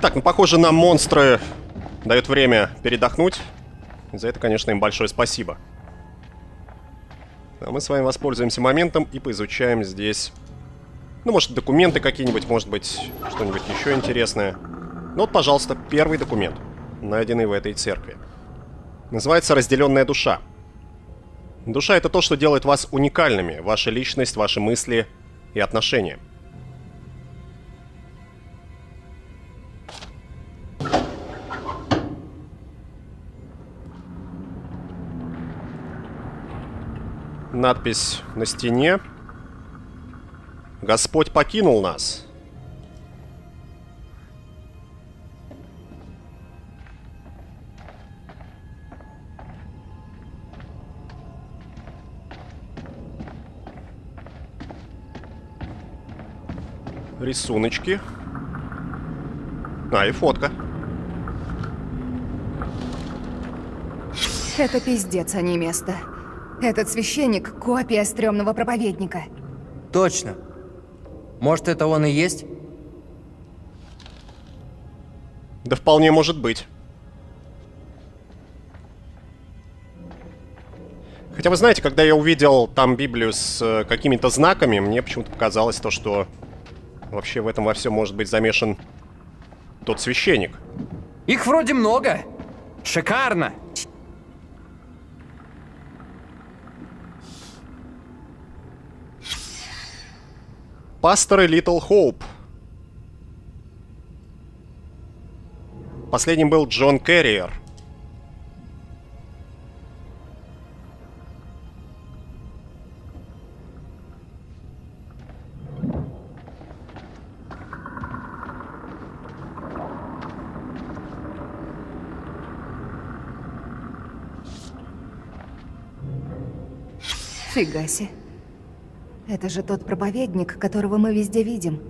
Итак, ну похоже, нам монстры дают время передохнуть. За это, конечно, им большое спасибо. А мы с вами воспользуемся моментом и поизучаем здесь... Ну, может, документы какие-нибудь, может быть, что-нибудь еще интересное. Ну вот, пожалуйста, первый документ, найденный в этой церкви. Называется «Разделенная душа». Душа — это то, что делает вас уникальными, ваша личность, ваши мысли и отношения. Надпись на стене. Господь покинул нас. Рисуночки. А, и фотка. Это пиздец, а не место. Этот священник — копия стрёмного проповедника. Точно. Может, это он и есть? Да вполне может быть. Хотя вы знаете, когда я увидел там Библию с э, какими-то знаками, мне почему-то показалось то, что вообще в этом во всем может быть замешан тот священник. Их вроде много. Шикарно. Пасторы Литл Хоуп. Последним был Джон Керриер. Фига себе. Это же тот проповедник, которого мы везде видим.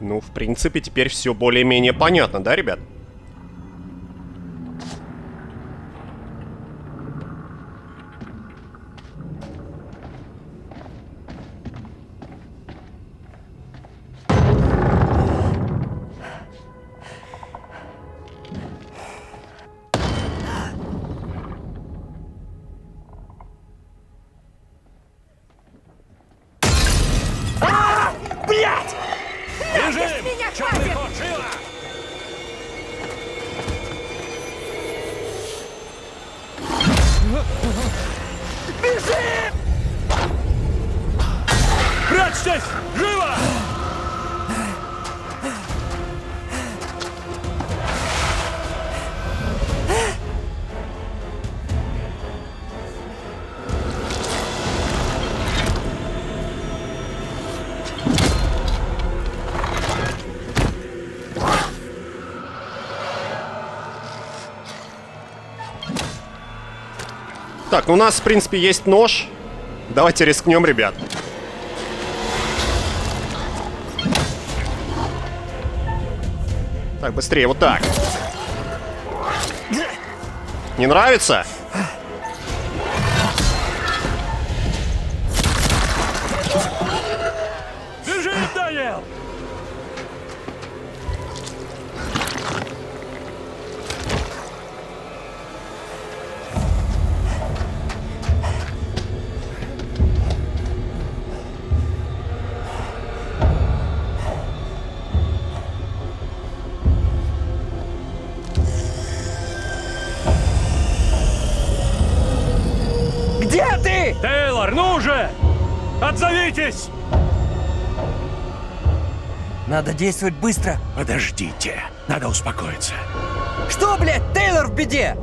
Ну, в принципе, теперь все более-менее понятно, да, ребят? Так, ну у нас, в принципе, есть нож. Давайте рискнем, ребят. Так, быстрее, вот так. Не нравится? Надо действовать быстро. Подождите, надо успокоиться. Что, блядь, Тейлор в беде?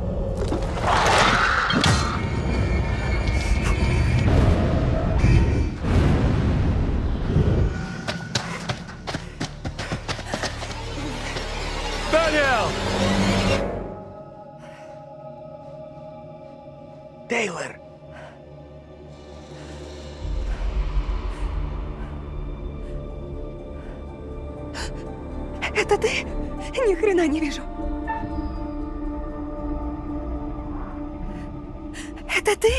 Это ты?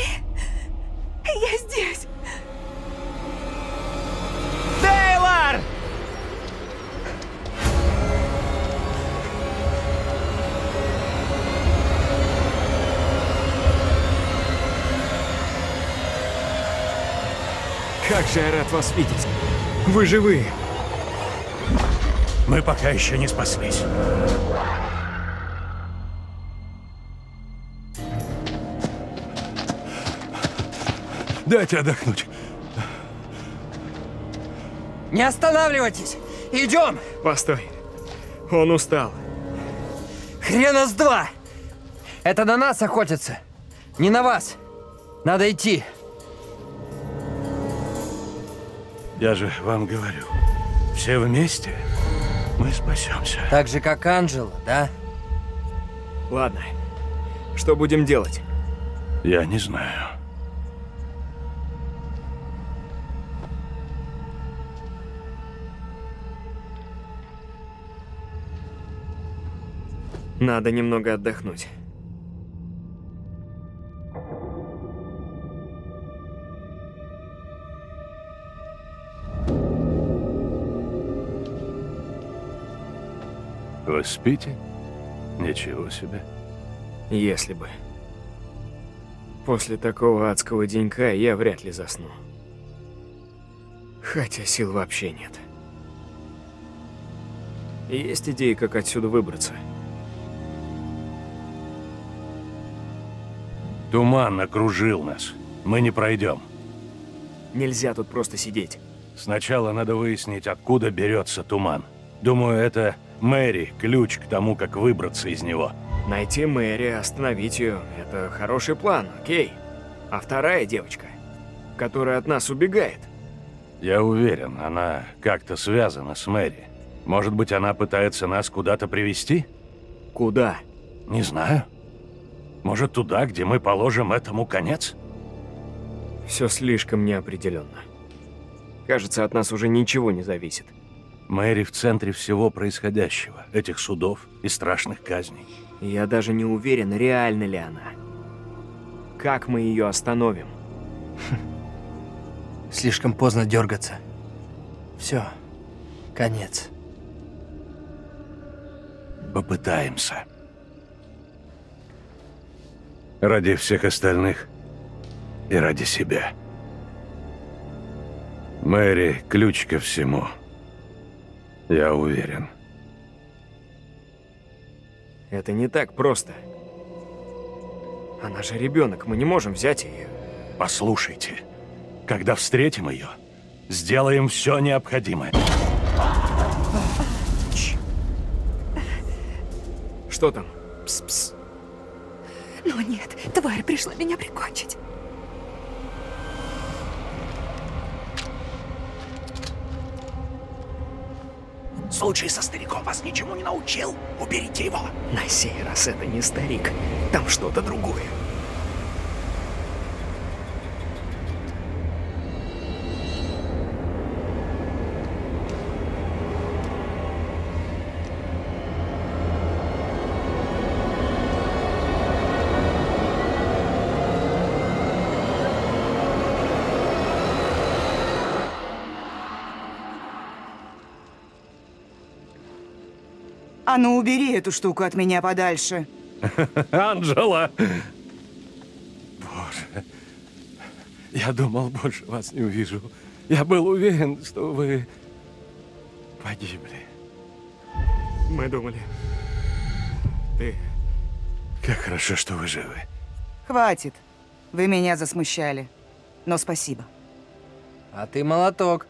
Я здесь! Тейлор! Как же я рад вас видеть. Вы живые. Мы пока еще не спаслись. Дайте отдохнуть. Не останавливайтесь! Идем! Постой. Он устал. Хрена с два! Это на нас охотятся, не на вас. Надо идти. Я же вам говорю, все вместе мы спасемся. Так же, как Анджела, да? Ладно. Что будем делать? Я не знаю. Надо немного отдохнуть. Вы спите? Ничего себе. Если бы. После такого адского денька я вряд ли засну. Хотя сил вообще нет. Есть идеи, как отсюда выбраться? Туман окружил нас. Мы не пройдем. Нельзя тут просто сидеть. Сначала надо выяснить, откуда берется туман. Думаю, это Мэри ключ к тому, как выбраться из него. Найти Мэри, остановить ее – это хороший план, окей. А вторая девочка, которая от нас убегает. Я уверен, она как-то связана с Мэри. Может быть, она пытается нас куда-то привести? Куда? Не знаю. Может, туда, где мы положим этому конец? Все слишком неопределенно. Кажется, от нас уже ничего не зависит. Мэри в центре всего происходящего, этих судов и страшных казней. Я даже не уверен, реальна ли она. Как мы ее остановим? Слишком поздно дергаться. Все. Конец. Попытаемся. Ради всех остальных и ради себя. Мэри – ключ ко всему. Я уверен. Это не так просто. Она же ребенок, мы не можем взять ее. Послушайте, когда встретим ее, сделаем все необходимое. Что там? Пс-пс. Но нет, тварь пришла меня прикончить. Случай со стариком вас ничему не научил? Уберите его. На сей раз это не старик. Там что-то другое. А ну убери эту штуку от меня подальше. Анджела! Боже, я думал, больше вас не увижу. Я был уверен, что вы погибли. Мы думали. Ты... Как хорошо, что вы живы. Хватит. Вы меня засмущали. Но спасибо. А ты молоток.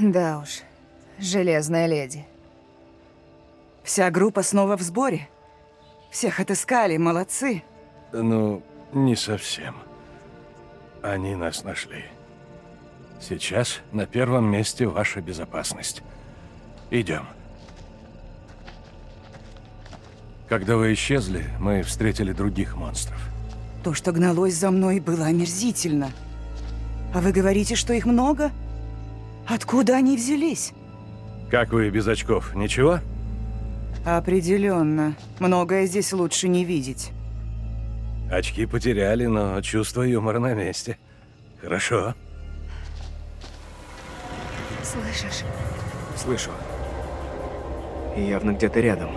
Да уж, железная леди. Вся группа снова в сборе. Всех отыскали, молодцы. Ну, не совсем. Они нас нашли. Сейчас на первом месте ваша безопасность. Идем. Когда вы исчезли, мы встретили других монстров. То, что гналось за мной, было омерзительно. А вы говорите, что их много? Откуда они взялись? Как вы без очков? Ничего? Определенно. Многое здесь лучше не видеть. Очки потеряли, но чувство юмора на месте. Хорошо. Слышишь? Слышу. И явно где-то рядом.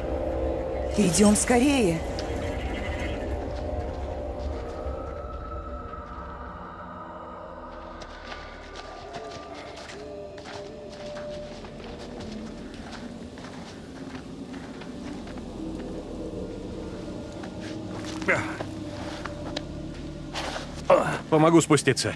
Идем скорее. Помогу спуститься.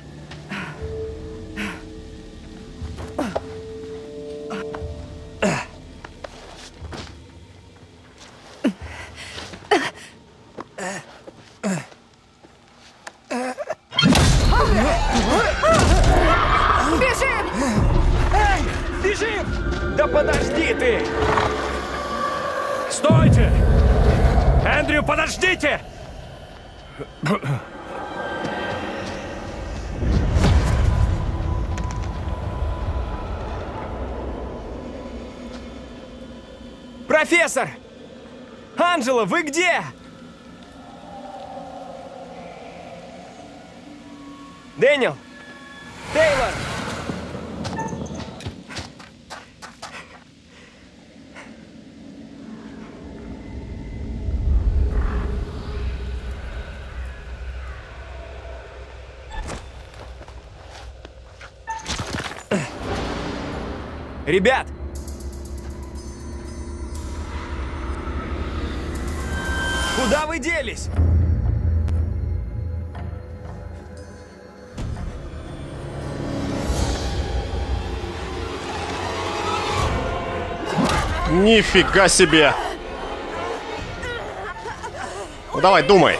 Где? Дэниел! Тейлор! Ребят! Куда вы делись? Нифига себе! Ну давай, думай.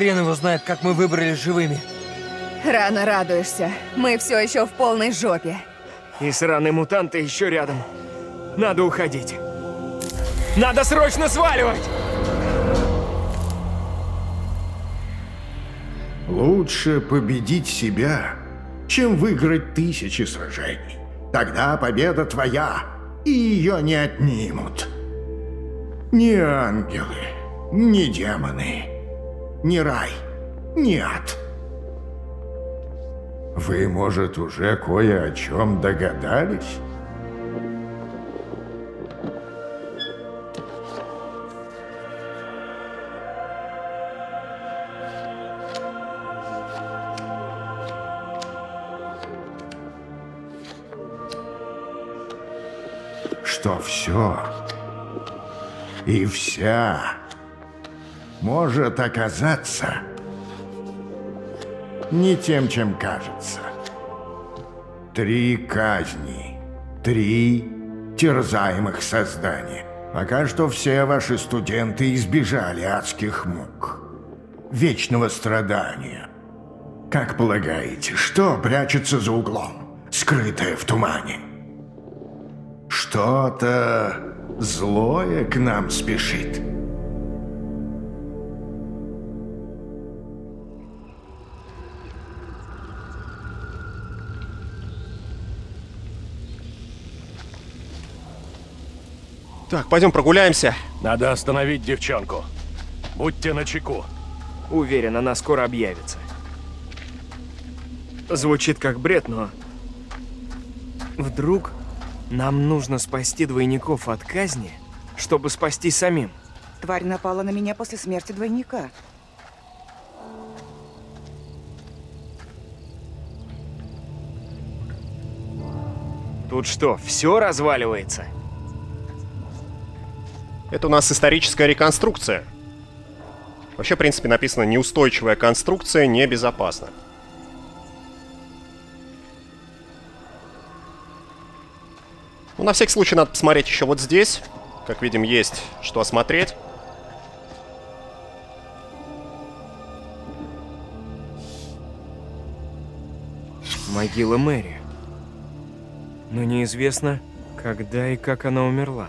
Хрен его знает, как мы выбрались живыми. Рано радуешься. Мы все еще в полной жопе. И сраные мутанты еще рядом. Надо уходить. Надо срочно сваливать! Лучше победить себя, чем выиграть тысячи сражений. Тогда победа твоя, и ее не отнимут. Ни ангелы, ни демоны, ни рай, ад. Вы, может, уже кое о чем догадались? что все и вся может оказаться не тем, чем кажется. Три казни, три терзаемых создания. Пока что все ваши студенты избежали адских мук, вечного страдания. Как полагаете, что прячется за углом, скрытое в тумане? Что-то злое к нам спешит. Так, пойдем прогуляемся. Надо остановить девчонку. Будьте начеку. Уверен, она скоро объявится. звучит как бред, но... Вдруг нам нужно спасти двойников от казни, чтобы спасти самим? Тварь напала на меня после смерти двойника. Тут что, все разваливается? Это у нас историческая реконструкция. Вообще, в принципе, написано «неустойчивая конструкция небезопасна». Ну, на всякий случай надо посмотреть еще вот здесь. Как видим, есть что осмотреть. Могила Мэри. Но неизвестно, когда и как она умерла.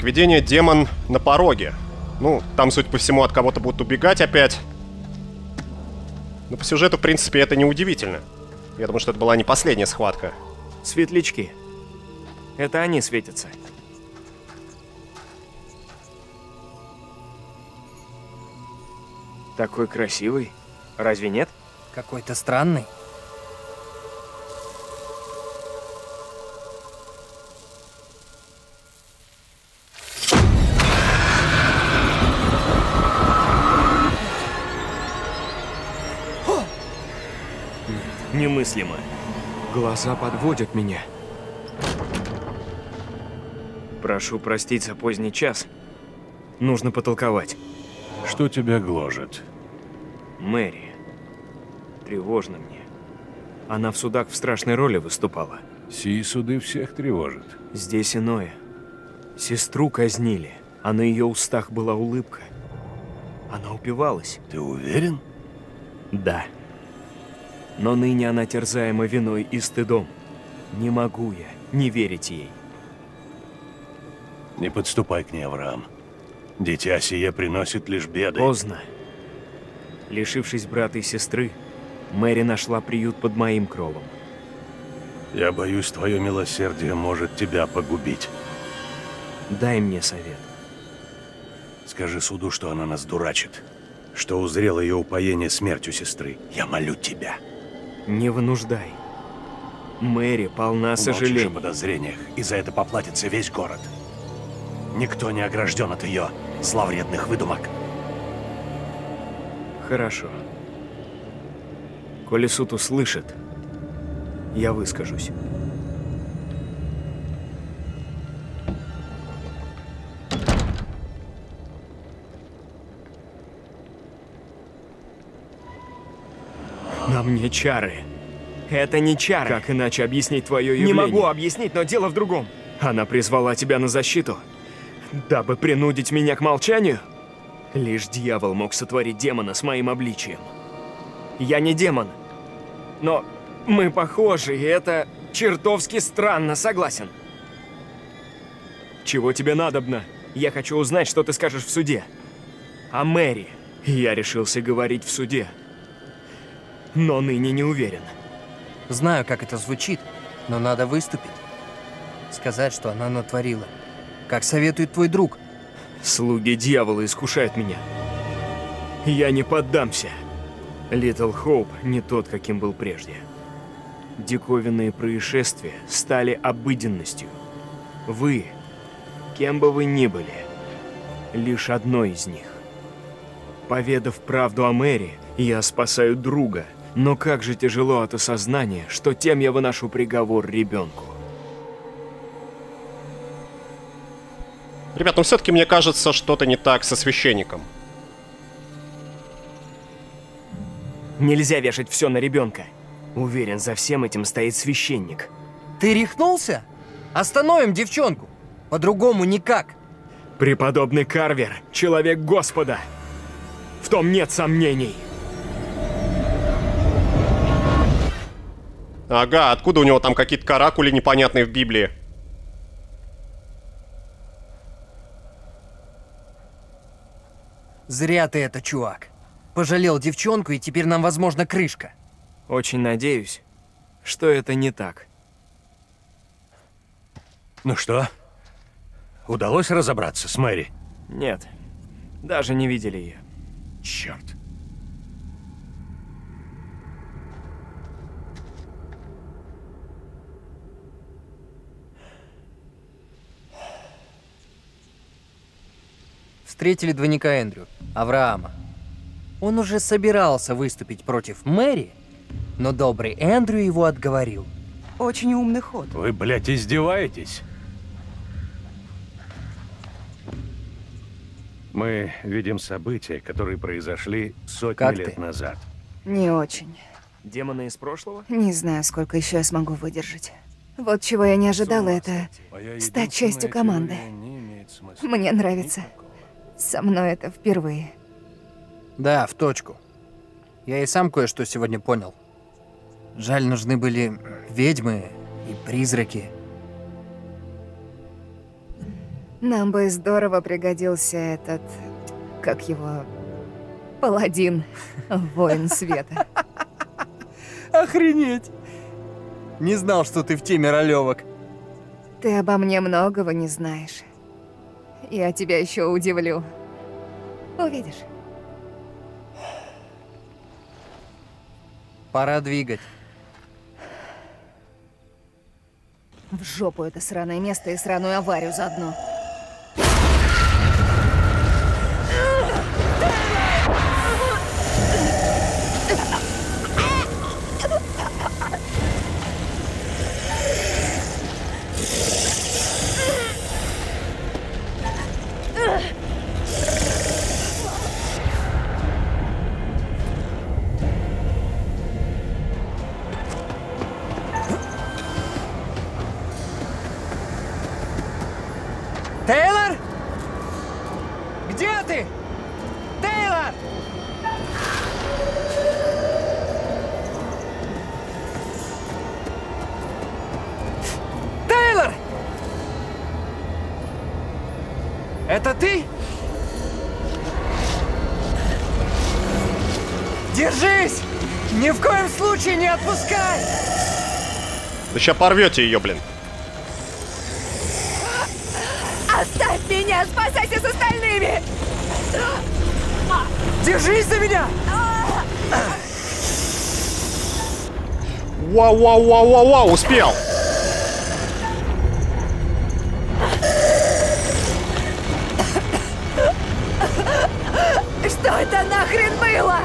Так, видение демон на пороге. Ну, там, судя по всему, от кого-то будут убегать опять. Но по сюжету, в принципе, это не удивительно. Я думаю, что это была не последняя схватка. Светлячки. Это они светятся. Такой красивый. Разве нет? Какой-то странный. Немыслимо. Глаза подводят меня. Прошу простить за поздний час. Нужно потолковать. Что тебя гложет? Мэри. Тревожно мне. Она в судах в страшной роли выступала. Сии суды всех тревожат. Здесь иное. Сестру казнили, а на ее устах была улыбка. Она упивалась. Ты уверен? Да. Но ныне она терзаема виной и стыдом. Не могу я не верить ей. Не подступай к ней, Авраам. Дитя сие приносит лишь беды. Поздно. Лишившись брата и сестры, Мэри нашла приют под моим кровом. Я боюсь, твое милосердие может тебя погубить. Дай мне совет. Скажи суду, что она нас дурачит. Что узрело ее упоение смертью сестры. Я молю тебя. Не вынуждай. Мэри полна Умолчишь о сожалений. подозрениях, и за это поплатится весь город. Никто не огражден от ее зловредных выдумок. Хорошо. Коли суд услышит, я выскажусь. Мне чары. Это не чары. Как иначе объяснить твое явление? Не могу объяснить, но дело в другом. Она призвала тебя на защиту, дабы принудить меня к молчанию? Лишь дьявол мог сотворить демона с моим обличием. Я не демон, но мы похожи, и это чертовски странно, согласен. Чего тебе надобно? Я хочу узнать, что ты скажешь в суде. О Мэри. Я решился говорить в суде. Но ныне не уверен. Знаю, как это звучит, но надо выступить. Сказать, что она натворила. Как советует твой друг. Слуги дьявола искушают меня. Я не поддамся. Литл Хоуп не тот, каким был прежде. Диковинные происшествия стали обыденностью. Вы, кем бы вы ни были, лишь одно из них. Поведав правду о Мэри, я спасаю друга, но как же тяжело от осознания, что тем я выношу приговор ребенку. Ребят, ну все-таки мне кажется, что-то не так со священником. Нельзя вешать все на ребенка. Уверен, за всем этим стоит священник. Ты рехнулся? Остановим девчонку. По-другому никак. Преподобный Карвер — человек Господа. В том нет сомнений. Ага, откуда у него там какие-то каракули непонятные в Библии? Зря ты это, чувак. Пожалел девчонку, и теперь нам, возможно, крышка. Очень надеюсь, что это не так. Ну что, удалось разобраться с Мэри? Нет, даже не видели ее. Черт. Встретили двойника Эндрю, Авраама. Он уже собирался выступить против Мэри, но добрый Эндрю его отговорил. Очень умный ход. Вы, блядь, издеваетесь? Мы видим события, которые произошли сотни Как лет ты? назад. Не очень. Демоны из прошлого? Не знаю, сколько еще я смогу выдержать. Вот чего я не ожидала, это стать частью команды. Мне нравится. Со мной это впервые. Да, в точку. Я и сам кое-что сегодня понял. Жаль, нужны были ведьмы и призраки. Нам бы здорово пригодился этот... Как его... Паладин. Воин света. Охренеть! Не знал, что ты в теме ролевок. Ты обо мне многого не знаешь. Я тебя еще удивлю. Увидишь. Пора двигать. В жопу это сраное место и сраную аварию заодно. Сейчас порвете ее, блин. Оставь меня! Спасайся с остальными! Держись за меня! Вау-вау-вау-вау-вау, успел! Что это нахрен было?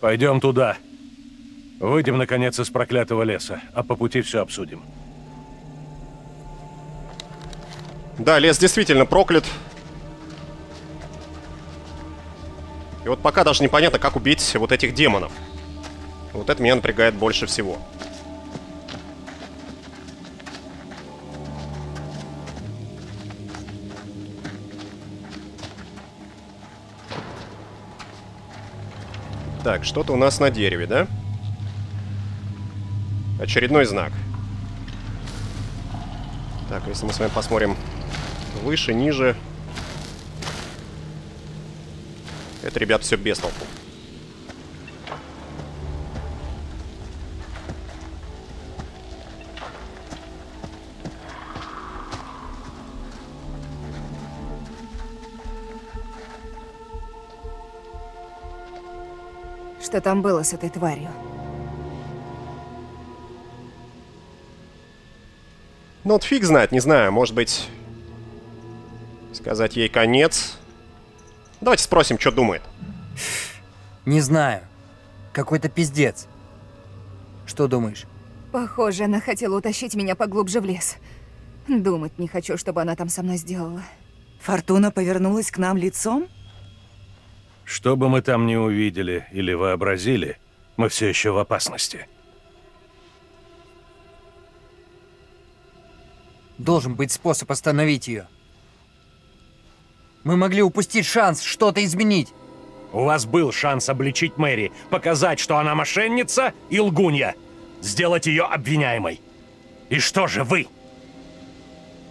Пойдем туда. Выйдем, наконец, из проклятого леса, а по пути все обсудим. Да, лес действительно проклят. И вот пока даже непонятно, как убить вот этих демонов. Вот это меня напрягает больше всего. Так, что-то у нас на дереве, да? Очередной знак. Так, если мы с вами посмотрим выше, ниже. Это, ребят, все без толку. Что там было с этой тварью? Ну вот фиг знает, не знаю, может быть... Сказать ей конец. Давайте спросим, что думает. Не знаю. Какой-то пиздец. Что думаешь? Похоже, она хотела утащить меня поглубже в лес. Думать не хочу, чтобы она там со мной сделала. Фортуна повернулась к нам лицом? Что бы мы там ни увидели или вообразили, мы все еще в опасности. Должен быть способ остановить ее. Мы могли упустить шанс что-то изменить. У вас был шанс обличить Мэри, показать, что она мошенница и лгунья, сделать ее обвиняемой. И что же вы?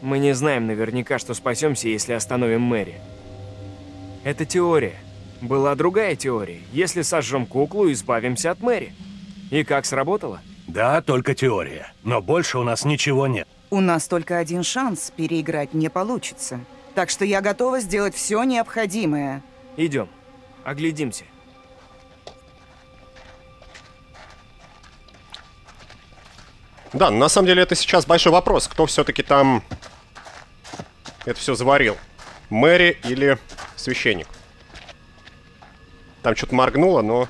Мы не знаем наверняка, что спасемся, если остановим Мэри. Это теория. Была другая теория. Если сожжем куклу, избавимся от Мэри. И как сработало? Да, только теория. Но больше у нас ничего нет. У нас только один шанс, переиграть не получится. Так что я готова сделать все необходимое. Идем. Оглядимся. Да, на самом деле это сейчас большой вопрос. Кто все-таки там это все заварил? Мэри или священник? Там что-то моргнуло, но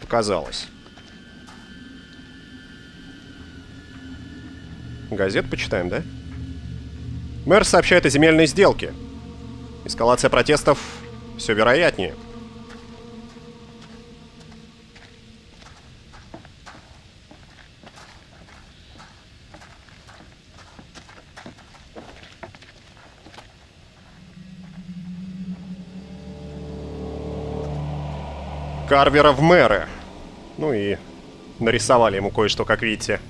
показалось. Газет почитаем, да? Мэр сообщает о земельной сделке. Эскалация протестов все вероятнее. Карвера в мэры. Ну и нарисовали ему кое-что, как видите.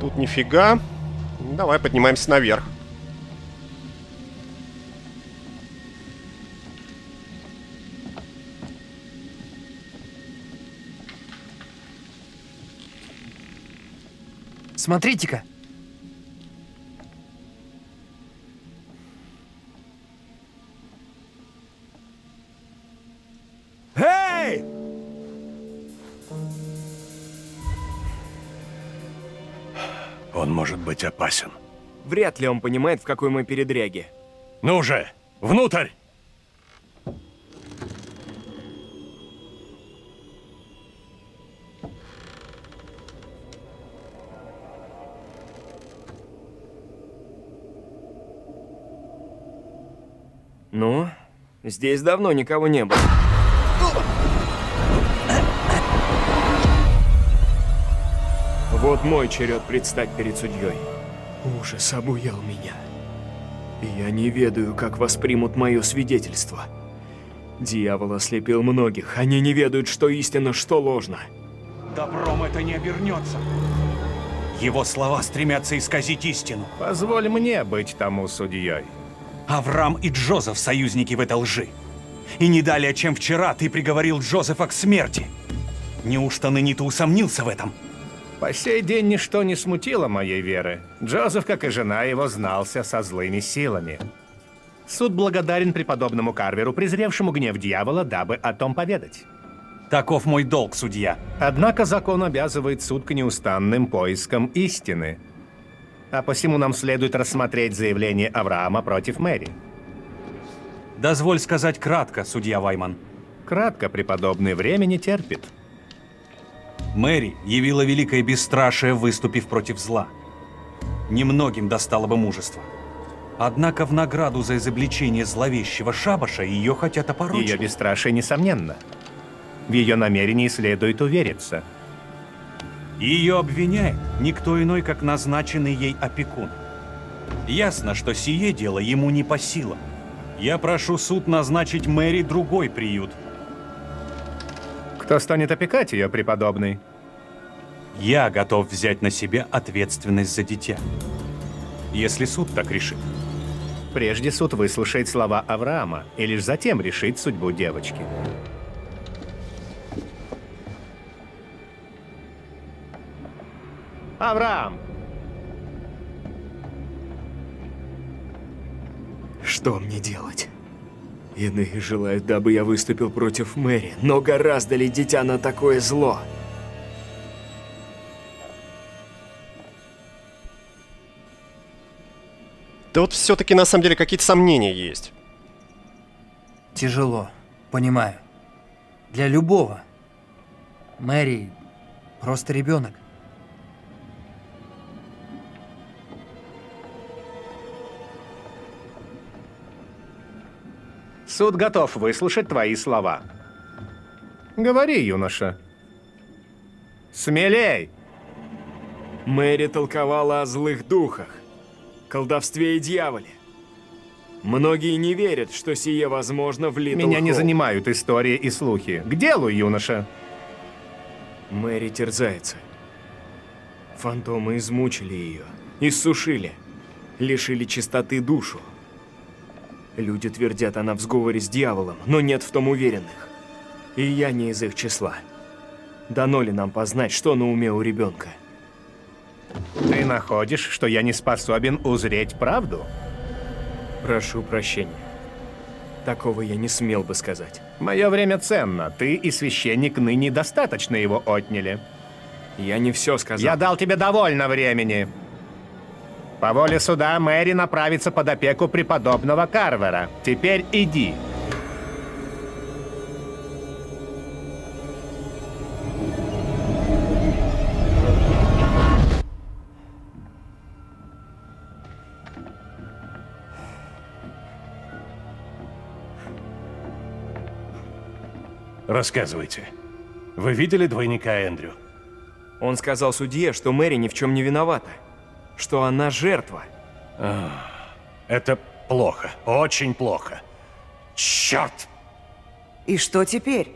Тут нифига. Давай поднимаемся наверх. Смотрите-ка. Эй! Он может быть опасен. Вряд ли он понимает, в какой мы передряге. Ну же, внутрь! Здесь давно никого не было. Вот мой черед предстать перед судьей. Ужас обуял меня. И я не ведаю, как воспримут мое свидетельство. Дьявол ослепил многих. Они не ведают, что истина, что ложно. Добром это не обернется. Его слова стремятся исказить истину. Позволь мне быть тому судьей. Авраам и Джозеф союзники в этой лжи. И не далее, чем вчера, ты приговорил Джозефа к смерти. Неужто ныне ты усомнился в этом? По сей день ничто не смутило моей веры. Джозеф, как и жена его, знался со злыми силами. Суд благодарен преподобному Карверу, презревшему гнев дьявола, дабы о том поведать. Таков мой долг, судья. Однако закон обязывает суд к неустанным поискам истины. А посему нам следует рассмотреть заявление Авраама против Мэри. Дозволь сказать кратко, судья Вайман. Кратко, преподобный, время не терпит. Мэри явила великое бесстрашие, выступив против зла. Немногим достало бы мужества. Однако в награду за изобличение зловещего шабаша ее хотят опорочить. Ее бесстрашие несомненно. В ее намерении следует увериться. Ее обвиняет никто иной, как назначенный ей опекун. Ясно, что сие дело ему не по силам. Я прошу суд назначить Мэри другой приют. Кто станет опекать ее, преподобный? Я готов взять на себя ответственность за дитя. Если суд так решит. Прежде суд выслушает слова Авраама и лишь затем решит судьбу девочки. Авраам! Что мне делать? Иные желают, дабы я выступил против Мэри, но гораздо ли дитя на такое зло? Да вот все-таки на самом деле какие-то сомнения есть. Тяжело, понимаю. Для любого. Мэри просто ребенок. Суд готов выслушать твои слова. Говори, юноша. Смелей! Мэри толковала о злых духах, колдовстве и дьяволе. Многие не верят, что сие возможно в Литл Меня не Хоуп. занимают истории и слухи. К делу, юноша. Мэри терзается. Фантомы измучили ее, иссушили, лишили чистоты душу. Люди твердят, она в сговоре с дьяволом, но нет в том уверенных. И я не из их числа. Дано ли нам познать, что на уме у ребенка? Ты находишь, что я не способен узреть правду? Прошу прощения. Такого я не смел бы сказать. Мое время ценно. Ты и священник ныне достаточно его отняли. Я не все сказал. Я дал тебе довольно времени. По воле суда Мэри направится под опеку преподобного Карвера. Теперь иди. Рассказывайте. Вы видели двойника Эндрю? Он сказал судье, что Мэри ни в чем не виновата. Что она жертва. Это плохо. Очень плохо. Черт! И что теперь?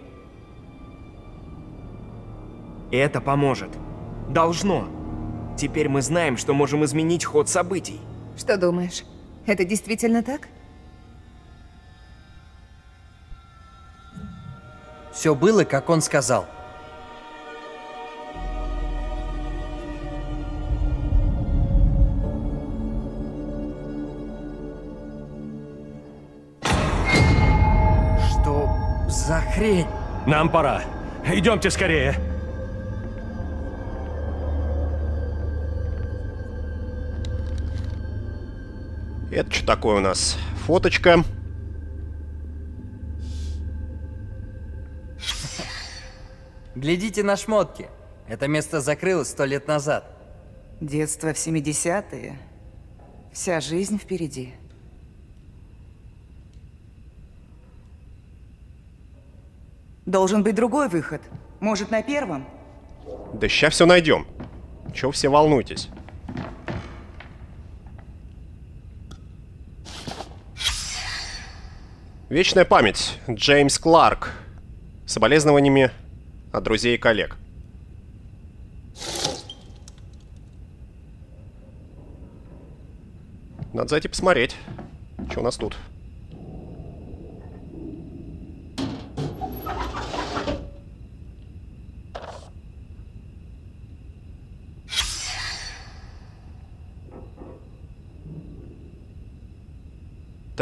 Это поможет. Должно. Теперь мы знаем, что можем изменить ход событий. Что думаешь? Это действительно так? Все было, как он сказал. За хрень? Нам пора. Идемте скорее. Это что такое у нас? Фоточка. Глядите на шмотки. Это место закрылось сто лет назад. Детство в 70-е. Вся жизнь впереди. Должен быть другой выход. Может, на первом? Да сейчас все найдем. Чего все волнуетесь? Вечная память. Джеймс Кларк. Соболезнованиями от друзей и коллег. Надо зайти посмотреть, что у нас тут.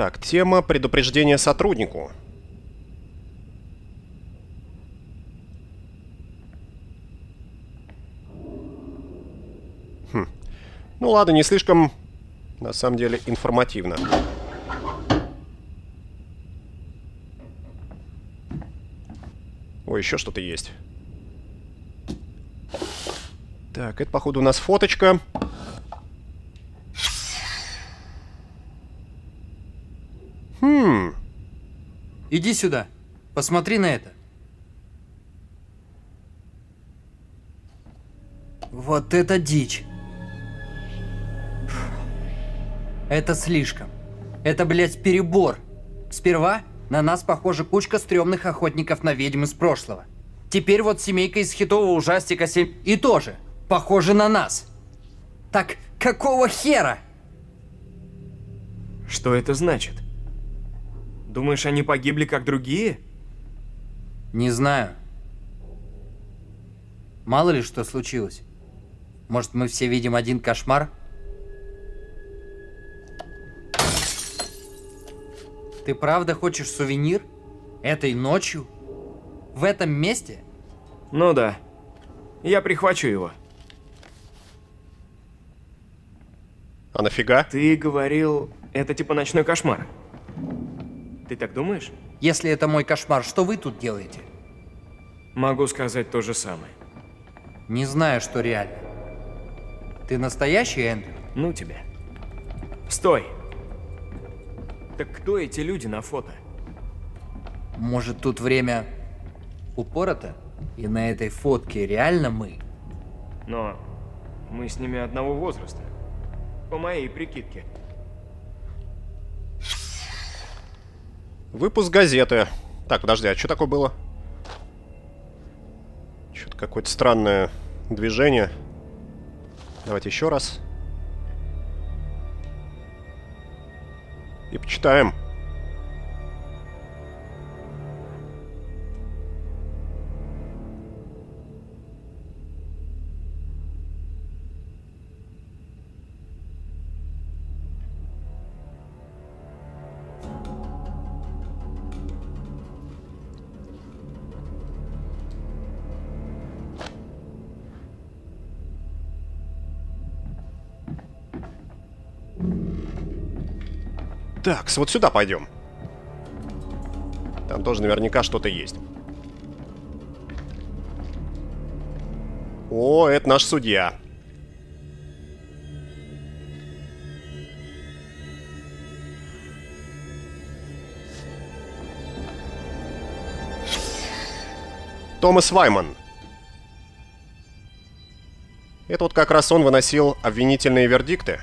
Так, тема предупреждения сотруднику. Хм. Ну ладно, не слишком, на самом деле, информативно. Ой, еще что-то есть. Так, это, походу, у нас фоточка. Хм. Иди сюда. Посмотри на это. Вот это дичь. Это слишком. Это, блядь, перебор. Сперва на нас, похоже, кучка стрёмных охотников на ведьм из прошлого. Теперь вот семейка из хитового ужастика 7 и тоже похоже на нас. Так какого хера? Что это значит? Думаешь, они погибли как другие? Не знаю. Мало ли что случилось. Может, мы все видим один кошмар? Ты правда хочешь сувенир? Этой ночью? В этом месте? Ну да. Я прихвачу его. А нафига? Ты говорил, это типа ночной кошмар. Ты так думаешь? Если это мой кошмар, что вы тут делаете? Могу сказать то же самое. Не знаю, что реально. Ты настоящий, Эндрю? Ну тебя. Стой! Так кто эти люди на фото? Может, тут время упорото? И на этой фотке реально мы? Но мы с ними одного возраста. По моей прикидке. Выпуск газеты. Так, подожди, а что такое было? Что-то какое-то странное движение. Давайте еще раз. И почитаем. Так, вот сюда пойдем. Там тоже наверняка что-то есть. О, это наш судья. Томас Вайман. Это вот как раз он выносил обвинительные вердикты.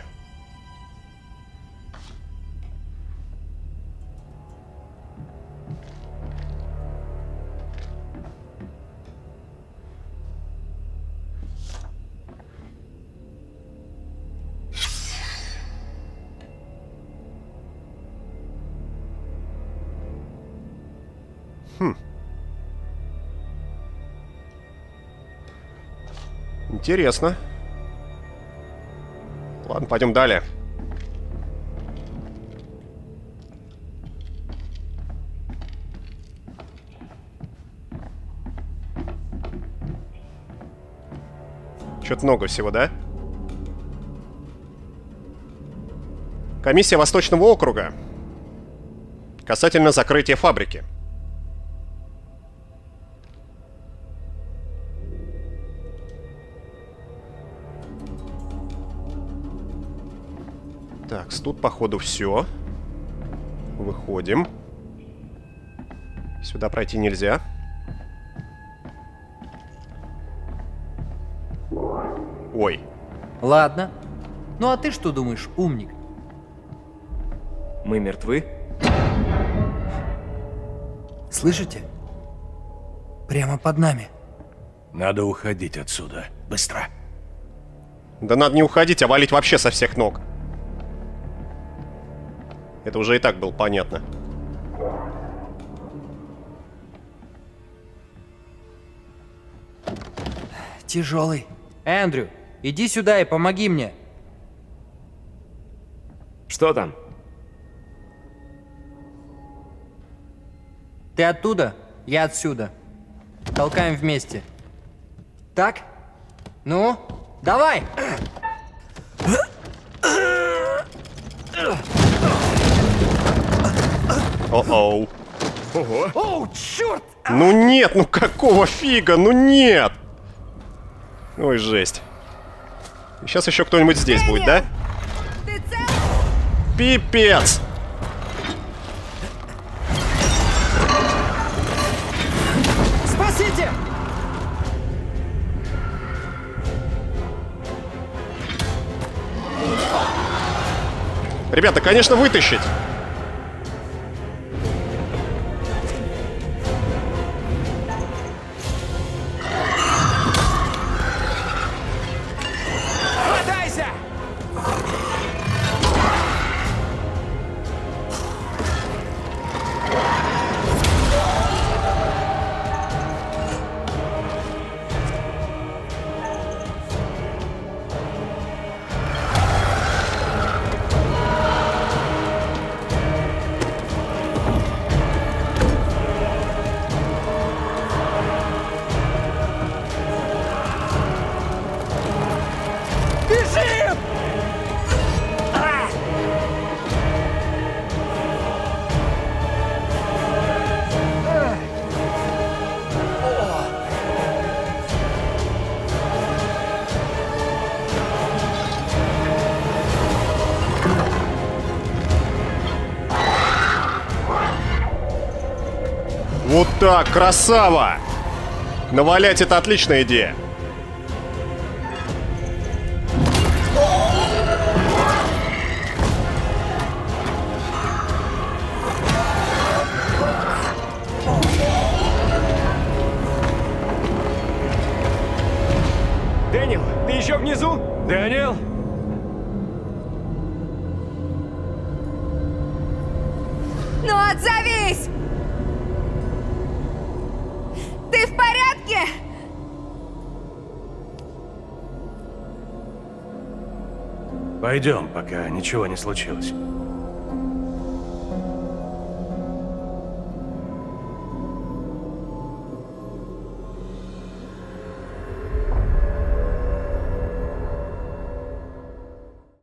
Интересно. Ладно, пойдем далее. Что-то много всего, да? Комиссия Восточного округа. Касательно закрытия фабрики. Тут, походу, все. Выходим. Сюда пройти нельзя. Ой. Ладно. Ну а ты что думаешь, умник? Мы мертвы? Слышите? Прямо под нами. Надо уходить отсюда. Быстро. Да надо не уходить, а валить вообще со всех ног. Это уже и так было понятно. Тяжелый. Эндрю, иди сюда и помоги мне. Что там? Ты оттуда, я отсюда. Толкаем вместе. Так? Ну, давай! О-оу. Ого. Оу, черт! Ну нет, ну какого фига, ну нет! Ой, жесть. Сейчас еще кто-нибудь здесь будет, да? Пипец! Спасите! Ребята, конечно, вытащить! Так, красава! Навалять это отличная идея. Пойдем, пока ничего не случилось.